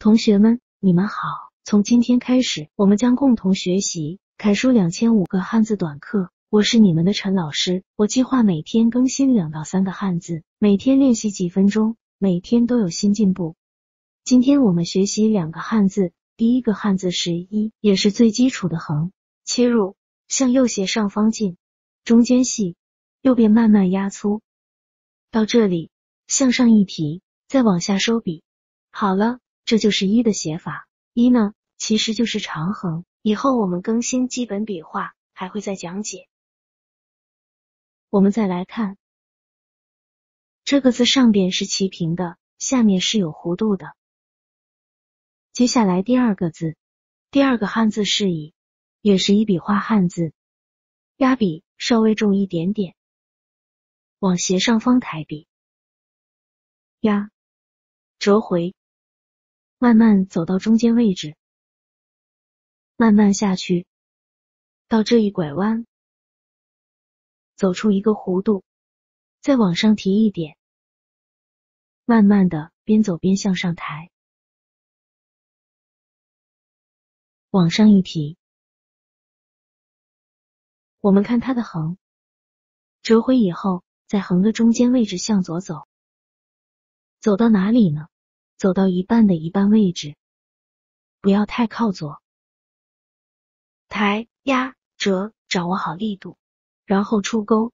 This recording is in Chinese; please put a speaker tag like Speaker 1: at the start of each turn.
Speaker 1: 同学们，你们好！从今天开始，我们将共同学习楷书两千五个汉字短课。我是你们的陈老师，我计划每天更新两到三个汉字，每天练习几分钟，每天都有新进步。今天我们学习两个汉字，第一个汉字是一，也是最基础的横，切入，向右斜上方进，中间细，右边慢慢压粗，到这里向上一提，再往下收笔。好了。这就是一的写法，一呢其实就是长横。以后我们更新基本笔画还会再讲解。我们再来看这个字，上边是齐平的，下面是有弧度的。接下来第二个字，第二个汉字是以，也是一笔画汉字，压笔稍微重一点点，往斜上方抬笔，压，折回。慢慢走到中间位置，慢慢下去，到这一拐弯，走出一个弧度，再往上提一点，慢慢的边走边向上抬，往上一提，我们看它的横，折回以后，在横的中间位置向左走，走到哪里呢？走到一半的一半位置，不要太靠左，抬压折，掌握好力度，然后出钩，